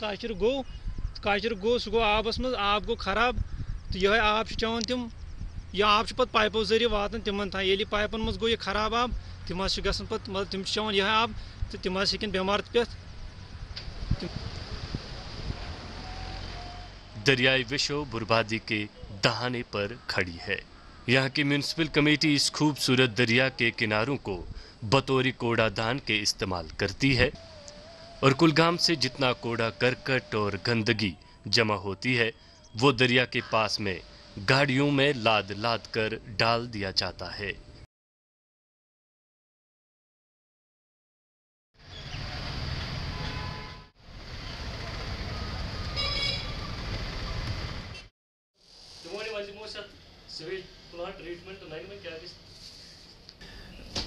काशिर गो काशिर गो सह गो आबस मज आब गो खराब तो यह आब चवन तम यह आब पे पाइपो ज़रिए वातान तिमन तान ये पाइपन मज गो यह खराब आब तम गन पे मतलब तम चवन यह आब तो तम हेकन बेमार पे दरियाई विश्व बर्बादी के दहाने पर खड़ी है। यहाँ की म्यूनसिपल कमेटी इस खूबसूरत दरिया के किनारों को बतौरी कूड़ादान के इस्तेमाल करती है। और कुलगाम से जितना कूड़ा करकट और गंदगी जमा होती है वो दरिया के पास में गाड़ियों में लाद लाद कर डाल दिया जाता है।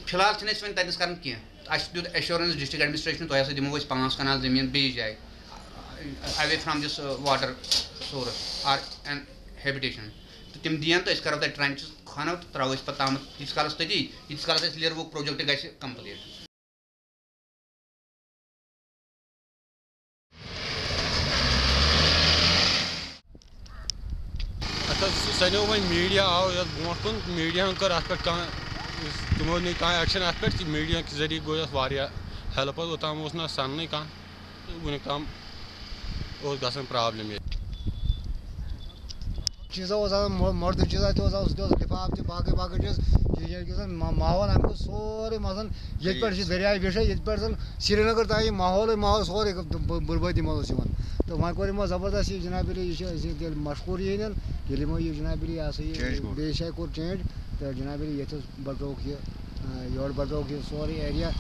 फ़िलहाल वन कर दुत एश्योरेंस डिस्ट्रिक्ट एडमिनिस्ट्रेशन तुम हसा दिमो पाँच कनाल ज़मीन बेस जाए। Away from this water source are an habitation तो तम दिन तो करो तक ट्रेंच खनो तो त्रो पे तम यीस कालस तती यीस कालस लियर प्रोजेक्ट ग कंप्लीट सनो वो मीडिया आव ये ब्रो कुन मीडिया कर अत पे तमो नी कह एक्शन अत पे मीडिया के ज़रिए गो हेल्प ओताम ना सन कह। वन तम ग प्रॉब्लम ये चीज़ मर्द चीज़ लिफाफ तो बाकी बाकी चीज़ माहौल अमुक सोरे मजन ये दरिया विश ये जन श्रीनगर ताई माहौल माहौल सोरे बर्बादी मज तो वह कोर ज़बरदस्त यह जनाब ये मशहूर ये ये जनाब यह बे जाए कोर चेंज तो जनाब ये योर यह सोरे एरिया